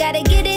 gotta get it